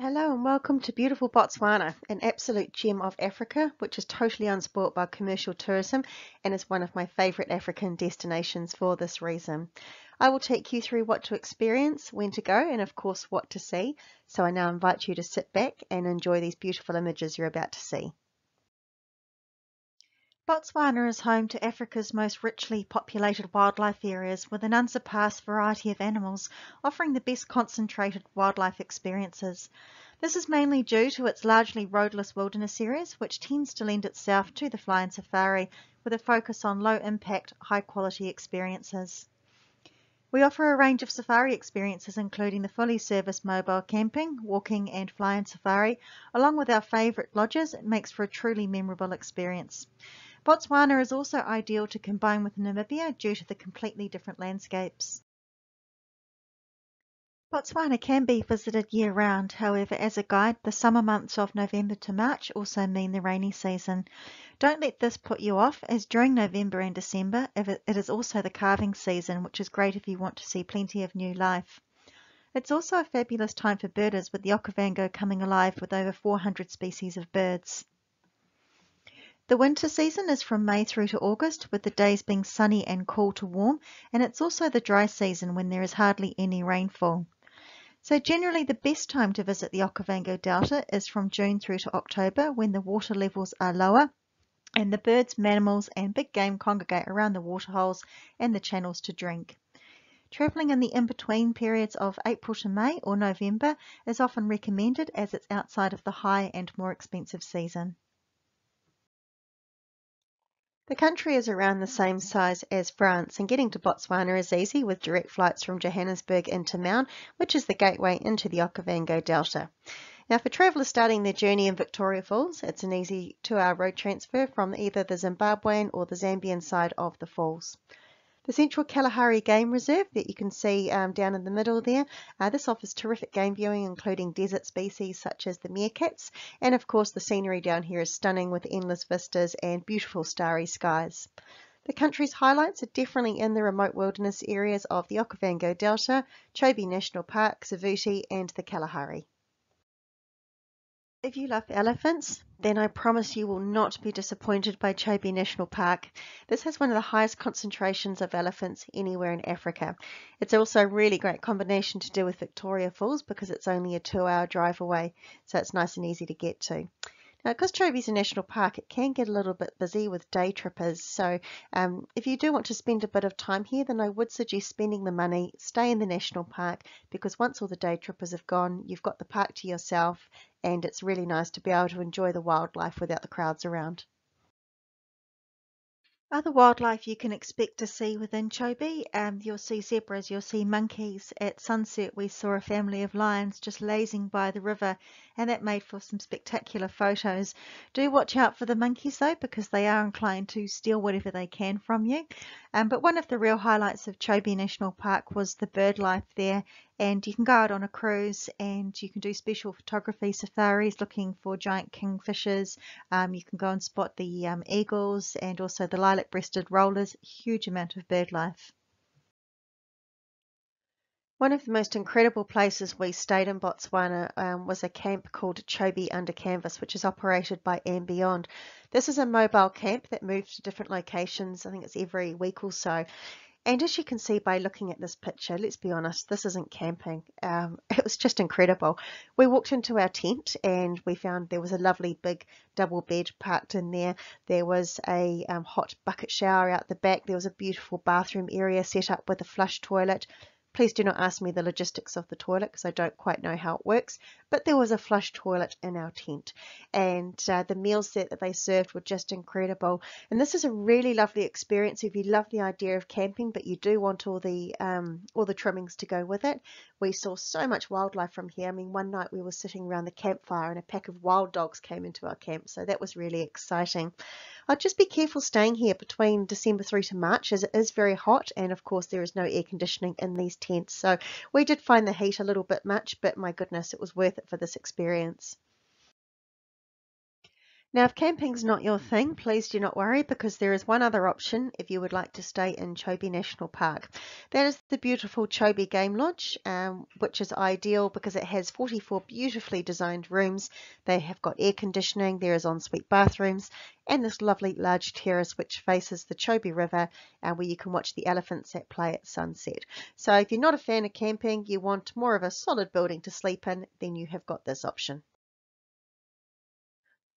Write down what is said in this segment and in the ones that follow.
Hello and welcome to beautiful Botswana, an absolute gem of Africa, which is totally unspoilt by commercial tourism and is one of my favourite African destinations for this reason. I will take you through what to experience, when to go, and of course what to see. So I now invite you to sit back and enjoy these beautiful images you're about to see. Botswana is home to Africa's most richly populated wildlife areas with an unsurpassed variety of animals, offering the best concentrated wildlife experiences. This is mainly due to its largely roadless wilderness areas, which tends to lend itself to the fly-in safari with a focus on low impact, high quality experiences. We offer a range of safari experiences including the fully serviced mobile camping, walking and fly-in safari. Along with our favourite lodges, it makes for a truly memorable experience. Botswana is also ideal to combine with Namibia due to the completely different landscapes. Botswana can be visited year-round, however as a guide the summer months of November to March also mean the rainy season. Don't let this put you off as during November and December it is also the calving season which is great if you want to see plenty of new life. It's also a fabulous time for birders with the Okavango coming alive with over 400 species of birds. The winter season is from May through to August, with the days being sunny and cool to warm, and it's also the dry season when there is hardly any rainfall. So generally the best time to visit the Okavango Delta is from June through to October when the water levels are lower and the birds, mammals and big game congregate around the waterholes and the channels to drink. Travelling in the in-between periods of April to May or November is often recommended as it's outside of the high and more expensive season. The country is around the same size as France and getting to Botswana is easy with direct flights from Johannesburg into Maun, which is the gateway into the Okavango Delta. Now for travellers starting their journey in Victoria Falls, it's an easy two-hour road transfer from either the Zimbabwean or the Zambian side of the falls. The Central Kalahari Game Reserve that you can see um, down in the middle there, uh, this offers terrific game viewing including desert species such as the meerkats and of course the scenery down here is stunning with endless vistas and beautiful starry skies. The country's highlights are definitely in the remote wilderness areas of the Okavango Delta, Chobe National Park, Savuti and the Kalahari. If you love elephants, then I promise you will not be disappointed by Chobe National Park. This has one of the highest concentrations of elephants anywhere in Africa. It's also a really great combination to do with Victoria Falls because it's only a two hour drive away, so it's nice and easy to get to. Now, because Chobe's a national park, it can get a little bit busy with day trippers. So um, if you do want to spend a bit of time here, then I would suggest spending the money, stay in the national park, because once all the day trippers have gone, you've got the park to yourself, and it's really nice to be able to enjoy the wildlife without the crowds around. Other wildlife you can expect to see within Chobe, um, you'll see zebras, you'll see monkeys. At sunset we saw a family of lions just lazing by the river and that made for some spectacular photos. Do watch out for the monkeys though because they are inclined to steal whatever they can from you. Um, but one of the real highlights of Chobe National Park was the bird life there and you can go out on a cruise and you can do special photography safaris looking for giant kingfishers. Um, you can go and spot the um, eagles and also the lilac-breasted rollers. Huge amount of bird life. One of the most incredible places we stayed in Botswana um, was a camp called Chobe Under Canvas, which is operated by &Beyond. This is a mobile camp that moves to different locations. I think it's every week or so. And as you can see by looking at this picture, let's be honest, this isn't camping. Um, it was just incredible. We walked into our tent and we found there was a lovely big double bed parked in there. There was a um, hot bucket shower out the back. There was a beautiful bathroom area set up with a flush toilet. Please do not ask me the logistics of the toilet because I don't quite know how it works, but there was a flush toilet in our tent and uh, the meals that they served were just incredible. And this is a really lovely experience if you love the idea of camping, but you do want all the um, all the trimmings to go with it. We saw so much wildlife from here. I mean, one night we were sitting around the campfire and a pack of wild dogs came into our camp, so that was really exciting. I'd just be careful staying here between December through to March as it is very hot and of course there is no air conditioning in these tents. So we did find the heat a little bit much, but my goodness, it was worth it for this experience. Now, if camping's not your thing, please do not worry because there is one other option if you would like to stay in Chobe National Park. That is the beautiful Chobe Game Lodge, um, which is ideal because it has 44 beautifully designed rooms. They have got air conditioning, there is ensuite bathrooms, and this lovely large terrace which faces the Chobe River uh, where you can watch the elephants at play at sunset. So if you're not a fan of camping, you want more of a solid building to sleep in, then you have got this option.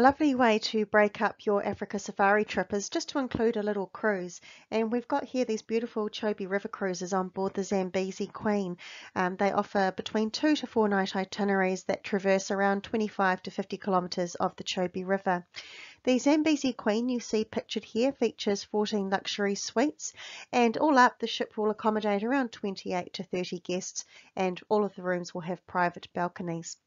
A lovely way to break up your Africa safari trip is just to include a little cruise. And we've got here these beautiful Chobe River cruises on board the Zambezi Queen. Um, they offer between two to four night itineraries that traverse around 25 to 50 kilometres of the Chobe River. The Zambezi Queen you see pictured here features 14 luxury suites and all up the ship will accommodate around 28 to 30 guests and all of the rooms will have private balconies.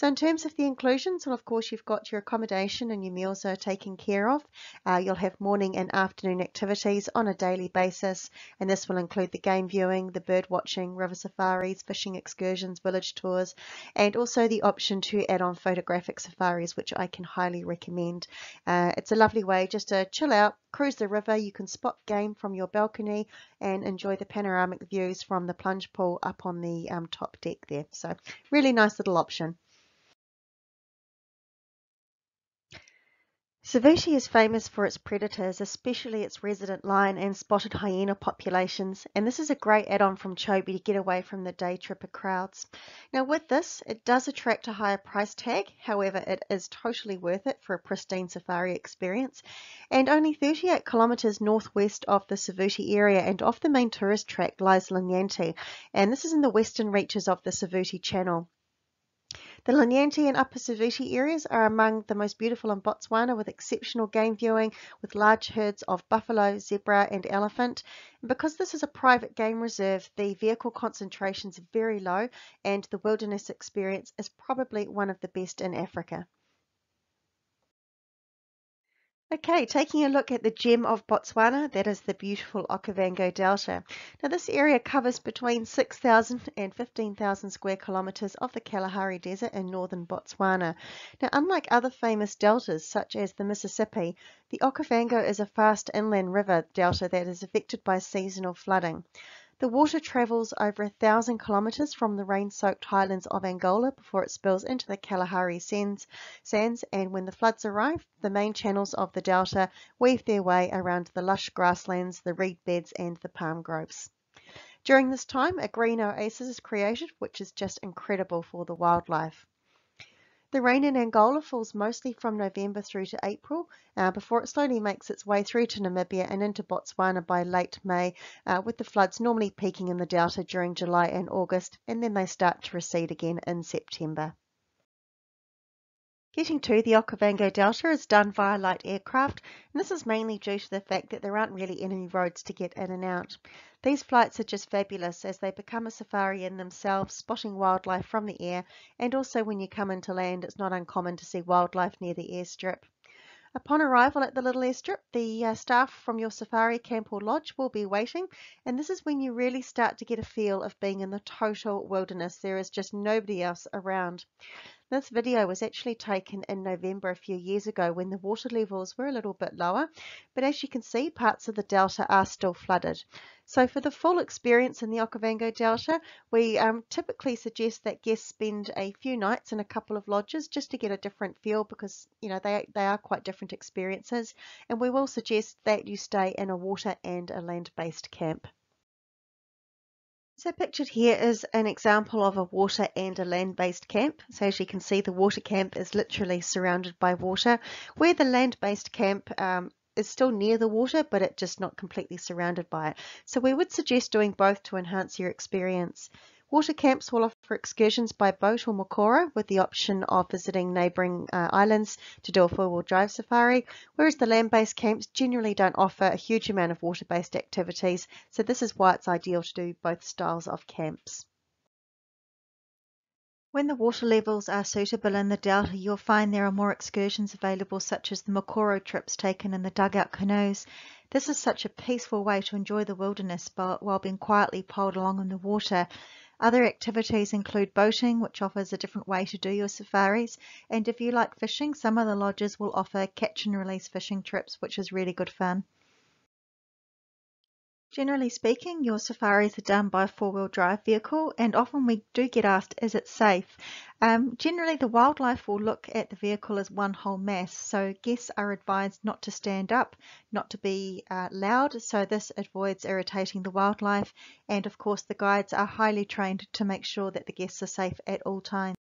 So in terms of the inclusions, well, of course, you've got your accommodation and your meals are taken care of. Uh, you'll have morning and afternoon activities on a daily basis, and this will include the game viewing, the bird watching, river safaris, fishing excursions, village tours, and also the option to add on photographic safaris, which I can highly recommend. Uh, it's a lovely way just to chill out, cruise the river. You can spot game from your balcony and enjoy the panoramic views from the plunge pool up on the um, top deck there. So really nice little option. Savuti is famous for its predators, especially its resident lion and spotted hyena populations, and this is a great add-on from Chobe to get away from the day tripper crowds. Now with this, it does attract a higher price tag, however it is totally worth it for a pristine safari experience, and only 38 kilometres northwest of the Savuti area and off the main tourist track lies Linyanti, and this is in the western reaches of the Savuti Channel. The Linyanti and Upper Savuti areas are among the most beautiful in Botswana with exceptional game viewing with large herds of buffalo, zebra and elephant. And because this is a private game reserve, the vehicle concentrations are very low and the wilderness experience is probably one of the best in Africa. Okay, taking a look at the gem of Botswana, that is the beautiful Okavango Delta. Now this area covers between 6,000 and 15,000 square kilometres of the Kalahari Desert in northern Botswana. Now unlike other famous deltas such as the Mississippi, the Okavango is a fast inland river delta that is affected by seasonal flooding. The water travels over a thousand kilometres from the rain-soaked highlands of Angola before it spills into the Kalahari sands, sands, and when the floods arrive, the main channels of the delta weave their way around the lush grasslands, the reed beds, and the palm groves. During this time, a green oasis is created, which is just incredible for the wildlife. The rain in Angola falls mostly from November through to April uh, before it slowly makes its way through to Namibia and into Botswana by late May, uh, with the floods normally peaking in the delta during July and August, and then they start to recede again in September. Getting to the Okavango Delta is done via light aircraft, and this is mainly due to the fact that there aren't really any roads to get in and out. These flights are just fabulous as they become a safari in themselves, spotting wildlife from the air, and also when you come into land, it's not uncommon to see wildlife near the airstrip. Upon arrival at the little airstrip, the uh, staff from your safari camp or lodge will be waiting, and this is when you really start to get a feel of being in the total wilderness. There is just nobody else around. This video was actually taken in November a few years ago when the water levels were a little bit lower, but as you can see, parts of the delta are still flooded. So for the full experience in the Okavango Delta, we um, typically suggest that guests spend a few nights in a couple of lodges just to get a different feel because you know they, they are quite different experiences and we will suggest that you stay in a water and a land-based camp. So pictured here is an example of a water and a land-based camp. So as you can see, the water camp is literally surrounded by water, where the land-based camp um, is still near the water, but it's just not completely surrounded by it. So we would suggest doing both to enhance your experience. Water camps will offer excursions by boat or mokoro with the option of visiting neighbouring uh, islands to do a four-wheel drive safari, whereas the land-based camps generally don't offer a huge amount of water-based activities, so this is why it's ideal to do both styles of camps. When the water levels are suitable in the delta, you'll find there are more excursions available, such as the Mokoro trips taken in the dugout canoes. This is such a peaceful way to enjoy the wilderness while being quietly poled along in the water. Other activities include boating, which offers a different way to do your safaris. And if you like fishing, some of the lodges will offer catch and release fishing trips, which is really good fun. Generally speaking, your safaris are done by a four-wheel drive vehicle and often we do get asked, is it safe? Um, generally, the wildlife will look at the vehicle as one whole mass, so guests are advised not to stand up, not to be uh, loud, so this avoids irritating the wildlife and of course the guides are highly trained to make sure that the guests are safe at all times.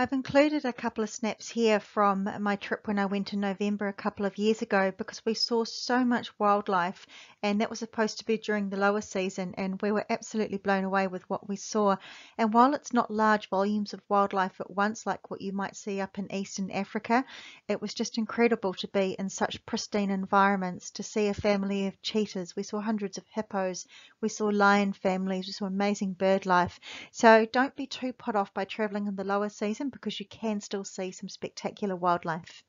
I've included a couple of snaps here from my trip when I went in November a couple of years ago because we saw so much wildlife and that was supposed to be during the lower season and we were absolutely blown away with what we saw. And while it's not large volumes of wildlife at once like what you might see up in Eastern Africa, it was just incredible to be in such pristine environments, to see a family of cheetahs. We saw hundreds of hippos, we saw lion families, we saw amazing bird life. So don't be too put off by traveling in the lower season because you can still see some spectacular wildlife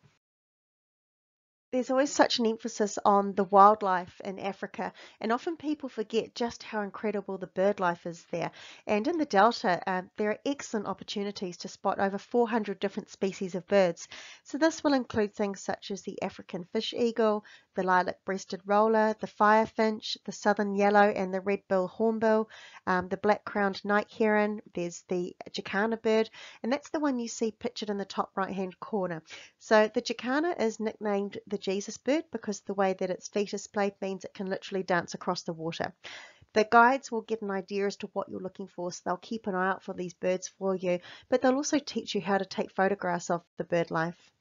there's always such an emphasis on the wildlife in Africa, and often people forget just how incredible the bird life is there. And in the Delta, uh, there are excellent opportunities to spot over 400 different species of birds. So this will include things such as the African fish eagle, the lilac-breasted roller, the firefinch, the southern yellow and the red-bill hornbill, um, the black-crowned night heron, there's the jacana bird, and that's the one you see pictured in the top right-hand corner. So the jacana is nicknamed the Jesus bird because the way that its feet are splayed means it can literally dance across the water. The guides will get an idea as to what you're looking for, so they'll keep an eye out for these birds for you, but they'll also teach you how to take photographs of the bird life.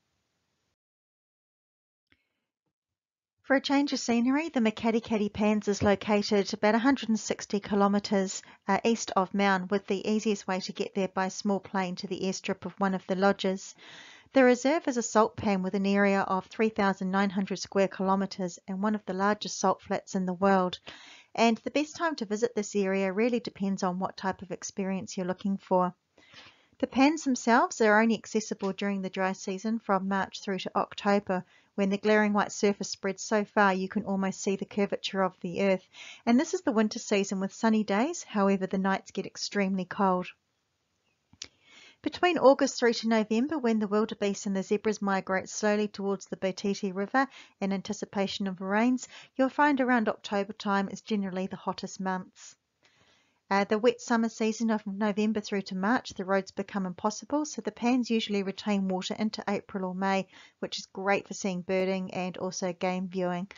For a change of scenery, the Makgadikgadi Pans is located about 160 kilometres uh, east of Maun, with the easiest way to get there by small plane to the airstrip of one of the lodges. The reserve is a salt pan with an area of 3,900 square kilometres and one of the largest salt flats in the world. And the best time to visit this area really depends on what type of experience you're looking for. The pans themselves are only accessible during the dry season from March through to October when the glaring white surface spreads so far you can almost see the curvature of the earth. And this is the winter season with sunny days, however the nights get extremely cold. Between August through to November, when the wildebeest and the zebras migrate slowly towards the Boteti River in anticipation of rains, you'll find around October time is generally the hottest months. Uh, the wet summer season of November through to March, the roads become impossible, so the pans usually retain water into April or May, which is great for seeing birding and also game viewing.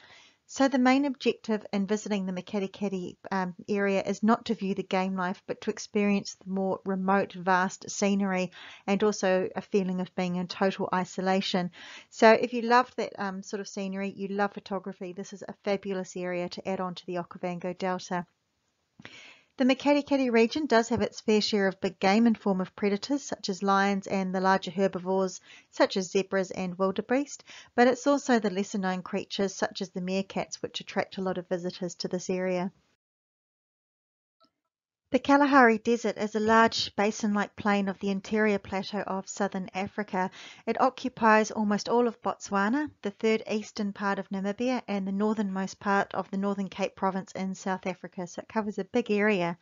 So the main objective in visiting the Makgadikgadi um, area is not to view the game life, but to experience the more remote, vast scenery and also a feeling of being in total isolation. So if you love that um, sort of scenery, you love photography, this is a fabulous area to add on to the Okavango Delta. The Makgadikgadi region does have its fair share of big game in form of predators such as lions and the larger herbivores such as zebras and wildebeest, but it's also the lesser known creatures such as the meerkats which attract a lot of visitors to this area. The Kalahari Desert is a large basin-like plain of the interior plateau of southern Africa. It occupies almost all of Botswana, the third eastern part of Namibia, and the northernmost part of the Northern Cape Province in South Africa, so it covers a big area.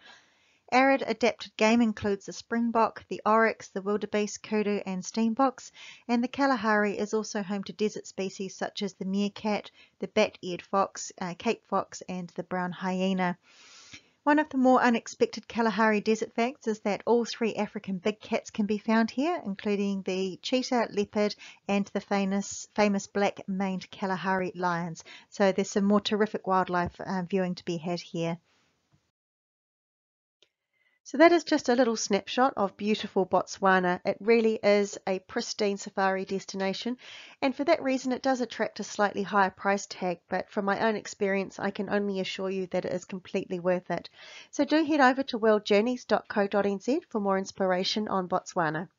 Arid adapted game includes the springbok, the oryx, the wildebeest, kudu and steenboks, and the Kalahari is also home to desert species such as the meerkat, the bat-eared fox, uh, Cape fox and the brown hyena. One of the more unexpected Kalahari desert facts is that all three African big cats can be found here, including the cheetah, leopard, and the famous, famous black-maned Kalahari lions. So there's some more terrific wildlife uh, viewing to be had here. So that is just a little snapshot of beautiful Botswana. It really is a pristine safari destination and for that reason it does attract a slightly higher price tag but from my own experience I can only assure you that it is completely worth it. So do head over to worldjourneys.co.nz for more inspiration on Botswana.